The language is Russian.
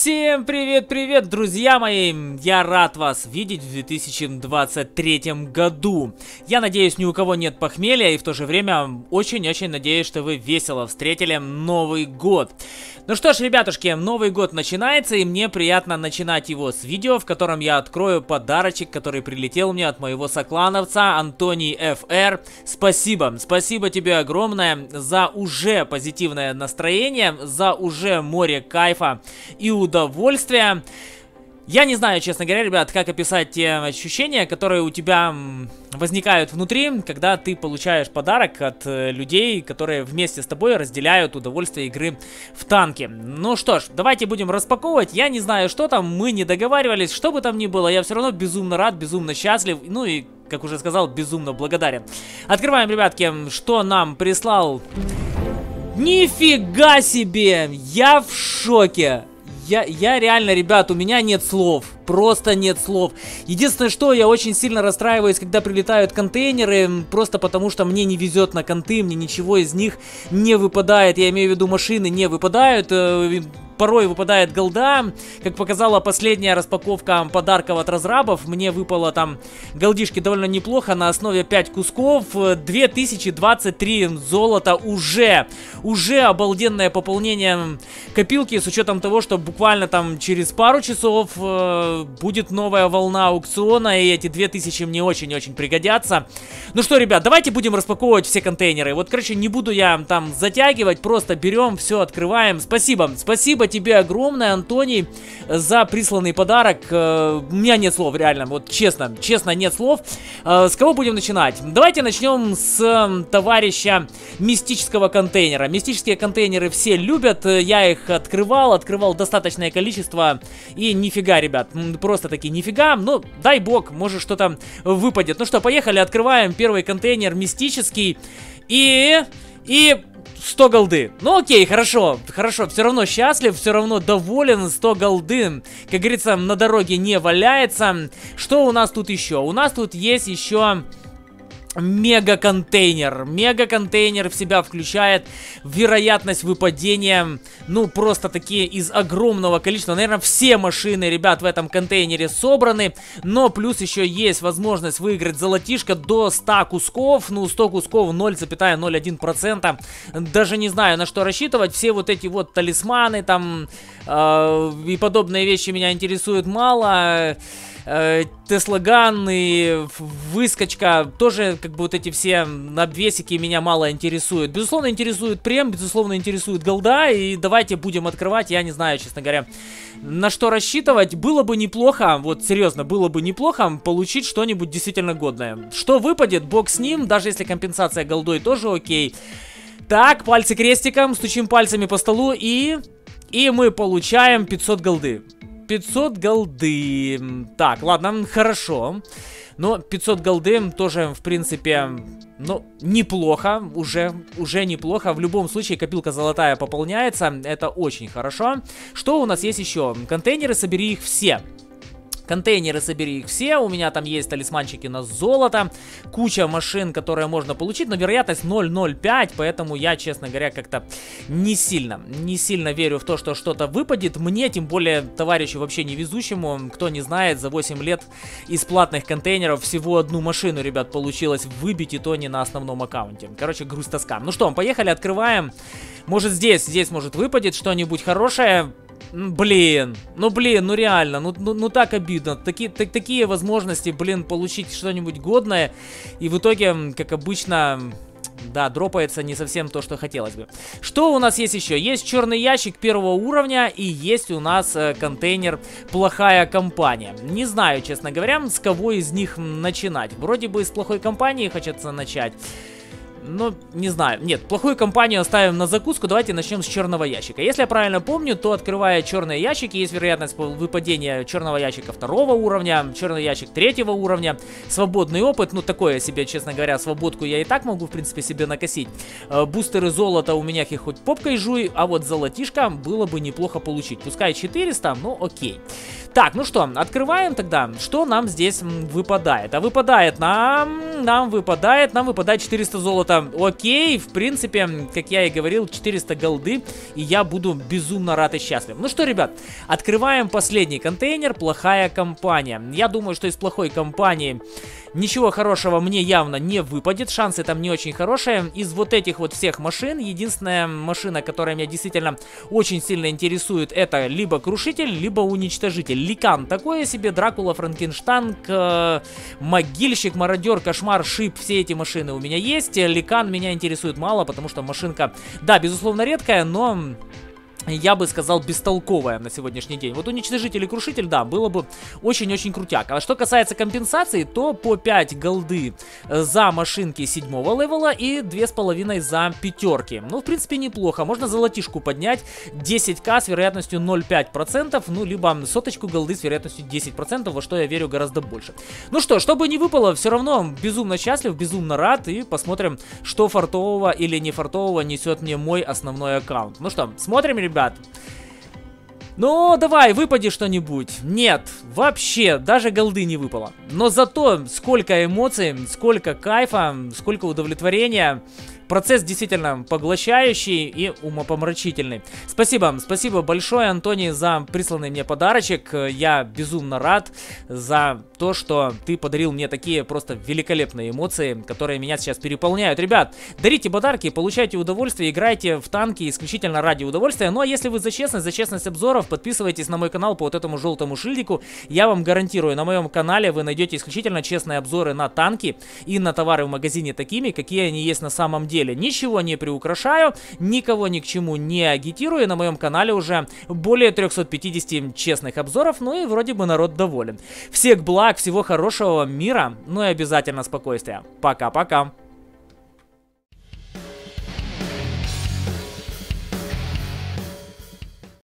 Всем привет-привет, друзья мои! Я рад вас видеть в 2023 году. Я надеюсь, ни у кого нет похмелья, и в то же время очень-очень надеюсь, что вы весело встретили Новый год. Ну что ж, ребятушки, Новый год начинается, и мне приятно начинать его с видео, в котором я открою подарочек, который прилетел мне от моего соклановца Антоний ФР. Спасибо, спасибо тебе огромное за уже позитивное настроение, за уже море кайфа и удовольствия. Я не знаю, честно говоря, ребят, как описать те ощущения, которые у тебя возникают внутри, когда ты получаешь подарок от э, людей, которые вместе с тобой разделяют удовольствие игры в танки. Ну что ж, давайте будем распаковывать. Я не знаю, что там, мы не договаривались, что бы там ни было, я все равно безумно рад, безумно счастлив, ну и, как уже сказал, безумно благодарен. Открываем, ребятки, что нам прислал... Нифига себе! Я в шоке! Я, я реально, ребят, у меня нет слов. Просто нет слов. Единственное, что я очень сильно расстраиваюсь, когда прилетают контейнеры, просто потому что мне не везет на конты, мне ничего из них не выпадает. Я имею в виду, машины не выпадают. Порой выпадает голда. Как показала последняя распаковка подарков от разрабов, мне выпало там голдишки довольно неплохо на основе 5 кусков. 2023 золота уже. Уже обалденное пополнение копилки с учетом того, что буквально там через пару часов э, будет новая волна аукциона, и эти 2000 мне очень-очень пригодятся. Ну что, ребят, давайте будем распаковывать все контейнеры. Вот, короче, не буду я там затягивать, просто берем, все открываем. Спасибо, спасибо тебе огромное, Антоний, за присланный подарок. Э, у меня нет слов, реально, вот честно, честно, нет слов. Э, с кого будем начинать? Давайте начнем с товарища мистического контейнера. Мистические контейнеры все любят, я их открывал, открывал достаточное количество, и нифига, ребят, просто таки нифига, ну, дай бог, может что-то выпадет. Ну что, поехали, открываем первый контейнер мистический, и... И 100 голды. Ну окей, хорошо, хорошо, все равно счастлив, все равно доволен, 100 голды, как говорится, на дороге не валяется. Что у нас тут еще? У нас тут есть еще мега-контейнер. Мега-контейнер в себя включает вероятность выпадения, ну, просто такие из огромного количества. Наверное, все машины, ребят, в этом контейнере собраны, но плюс еще есть возможность выиграть золотишко до 100 кусков. Ну, 100 кусков 0,01%. Даже не знаю, на что рассчитывать. Все вот эти вот талисманы там э, и подобные вещи меня интересуют мало. Э, Теслаган и выскочка, тоже как бы вот эти все обвесики меня мало интересуют. Безусловно, интересует прем, безусловно, интересует голда, и давайте будем открывать, я не знаю, честно говоря, на что рассчитывать. Было бы неплохо, вот серьезно, было бы неплохо получить что-нибудь действительно годное. Что выпадет, бог с ним, даже если компенсация голдой тоже окей. Так, пальцы крестиком, стучим пальцами по столу и... И мы получаем 500 голды. 500 голды. Так, ладно, хорошо. Но 500 голды тоже, в принципе, ну, неплохо. Уже, уже неплохо. В любом случае, копилка золотая пополняется. Это очень хорошо. Что у нас есть еще? Контейнеры, собери их все. Контейнеры собери их все, у меня там есть талисманчики на золото, куча машин, которые можно получить, но вероятность 0.05, поэтому я, честно говоря, как-то не сильно, не сильно верю в то, что что-то выпадет. Мне, тем более, товарищу вообще невезущему, кто не знает, за 8 лет из платных контейнеров всего одну машину, ребят, получилось выбить, и то не на основном аккаунте. Короче, груз тоска. Ну что, поехали, открываем. Может здесь, здесь может выпадет что-нибудь хорошее. Блин, ну блин, ну реально, ну, ну, ну так обидно. Таки, так, такие возможности, блин, получить что-нибудь годное. И в итоге, как обычно, да, дропается не совсем то, что хотелось бы. Что у нас есть еще? Есть черный ящик первого уровня и есть у нас э, контейнер «Плохая компания». Не знаю, честно говоря, с кого из них начинать. Вроде бы с плохой компании хочется начать. Ну, не знаю. Нет, плохую компанию оставим на закуску. Давайте начнем с черного ящика. Если я правильно помню, то открывая черные ящики, есть вероятность выпадения черного ящика второго уровня, черный ящик третьего уровня. Свободный опыт, ну такое себе, честно говоря, свободку я и так могу, в принципе, себе накосить. Э, бустеры золота у меня их хоть попкой жуй, а вот золотишко было бы неплохо получить. Пускай 400, ну окей. Так, ну что, открываем тогда. Что нам здесь выпадает? А выпадает нам... Нам выпадает... Нам выпадает 400 золота окей, в принципе, как я и говорил, 400 голды, и я буду безумно рад и счастлив. Ну что, ребят, открываем последний контейнер, плохая компания. Я думаю, что из плохой компании Ничего хорошего мне явно не выпадет, шансы там не очень хорошие. Из вот этих вот всех машин, единственная машина, которая меня действительно очень сильно интересует, это либо Крушитель, либо Уничтожитель. Ликан такое себе, Дракула, Франкенштанг, э, Могильщик, Мародер, Кошмар, Шип, все эти машины у меня есть. Ликан меня интересует мало, потому что машинка, да, безусловно редкая, но я бы сказал, бестолковая на сегодняшний день. Вот уничтожитель и крушитель, да, было бы очень-очень крутяк. А что касается компенсации, то по 5 голды за машинки седьмого левела и 2,5 за пятерки. Ну, в принципе, неплохо. Можно золотишку поднять 10к с вероятностью 0,5%, ну, либо соточку голды с вероятностью 10%, во что я верю гораздо больше. Ну что, что бы ни выпало, все равно безумно счастлив, безумно рад и посмотрим, что фартового или не фартового несет мне мой основной аккаунт. Ну что, смотрим, ребят ребят. Ну, давай, выпади что-нибудь. Нет, вообще, даже голды не выпало. Но зато сколько эмоций, сколько кайфа, сколько удовлетворения. Процесс действительно поглощающий и умопомрачительный. Спасибо, спасибо большое, Антоний, за присланный мне подарочек. Я безумно рад за то, что ты подарил мне такие просто великолепные эмоции, которые меня сейчас переполняют. Ребят, дарите подарки, получайте удовольствие, играйте в танки исключительно ради удовольствия. Ну а если вы за честность, за честность обзоров, подписывайтесь на мой канал по вот этому желтому шильдику. Я вам гарантирую, на моем канале вы найдете исключительно честные обзоры на танки и на товары в магазине такими, какие они есть на самом деле деле. Ничего не приукрашаю, никого ни к чему не агитирую. На моем канале уже более 350 честных обзоров, ну и вроде бы народ доволен. Всех благ, всего хорошего мира, ну и обязательно спокойствия. Пока-пока.